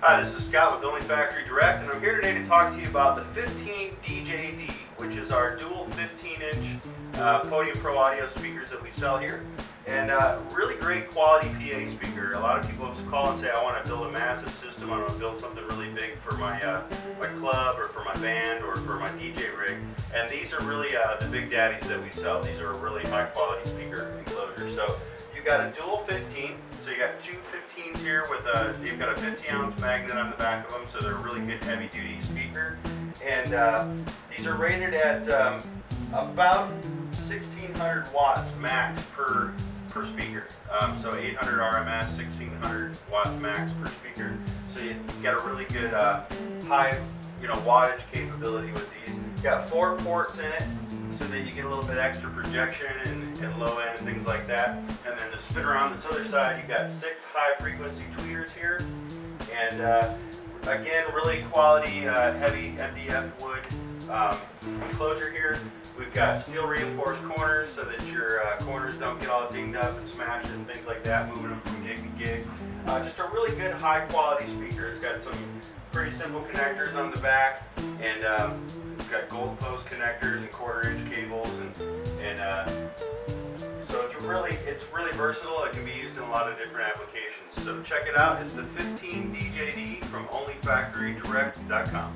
Hi, this is Scott with Only Factory Direct, and I'm here today to talk to you about the 15 DJD, which is our dual 15-inch uh, Podium Pro audio speakers that we sell here. And uh, really great quality PA speaker. A lot of people call and say, I want to build a massive system, I want to build something really big for my, uh, my club or for my band or for my DJ rig. And these are really uh, the big daddies that we sell. These are a really high quality speaker enclosure. So got a dual 15, so you got two 15s here with a, you've got a 50 ounce magnet on the back of them, so they're a really good heavy duty speaker. And uh, these are rated at um, about 1600 watts max per per speaker. Um, so 800 RMS, 1600 watts max per speaker. So you get a really good uh, high, you know, wattage capability with these. You got four ports in it, so that you get a little bit extra projection and, and low end and things like that. Spin around this other side, you've got six high frequency tweeters here, and uh, again, really quality uh, heavy MDF wood um, enclosure here. We've got steel reinforced corners so that your uh, corners don't get all dinged up and smashed and things like that, moving them from gig to gig. Uh, just a really good high quality speaker. It's got some pretty simple connectors on the back and um, it's got gold post connectors and quarter inch cables really it's really versatile. It can be used in a lot of different applications. So check it out. It's the 15 DJD from OnlyFactoryDirect.com.